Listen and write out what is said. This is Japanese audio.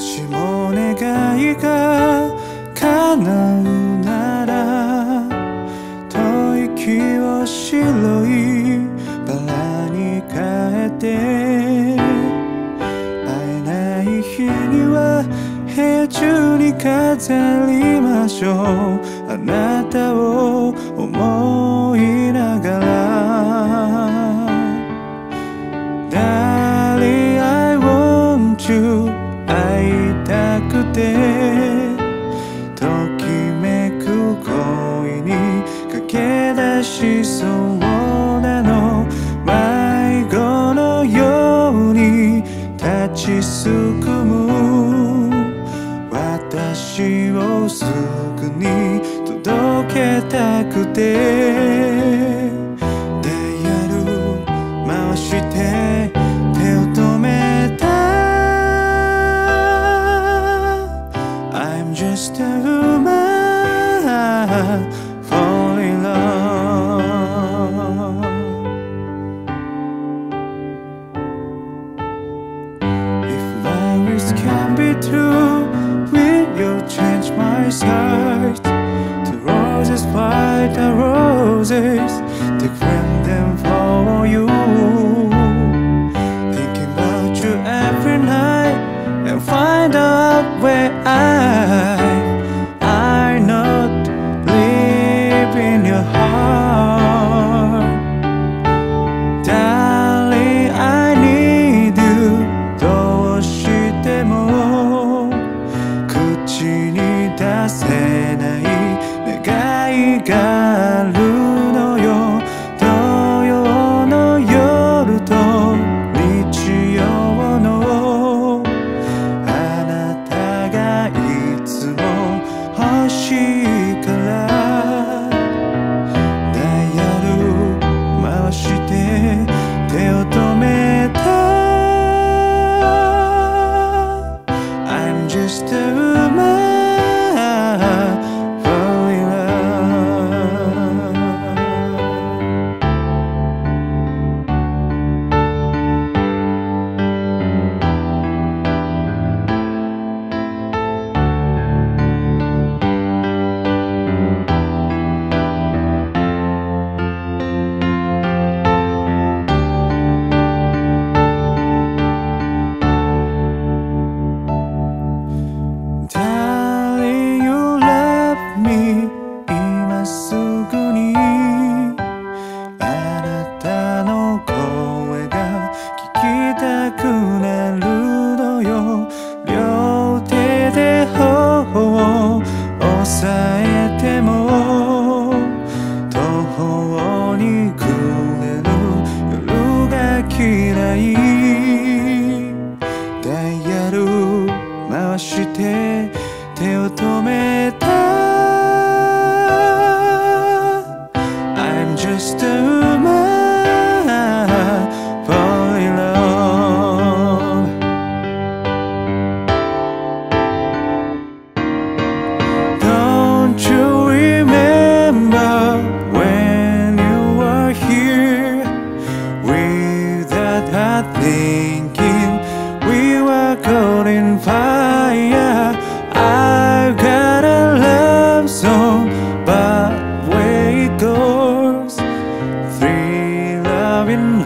しも願いが叶うなら吐息を白いバラに変えて会えない。日には部屋中に飾りましょう。あなたを思いながら Darling I want you しそうなの迷子のように立ちすくむ私をすぐに届けたくてダイヤル回して手を止めた I'm just a woman fall in love. Can be true. Will you change my sight To roses, white are roses? To claim them for you. Thinking about you every night And find out where I 願たくなるのよ。両手で頬を押さえても途方に暮れる夜が嫌い。ダイヤル回して手を止めた in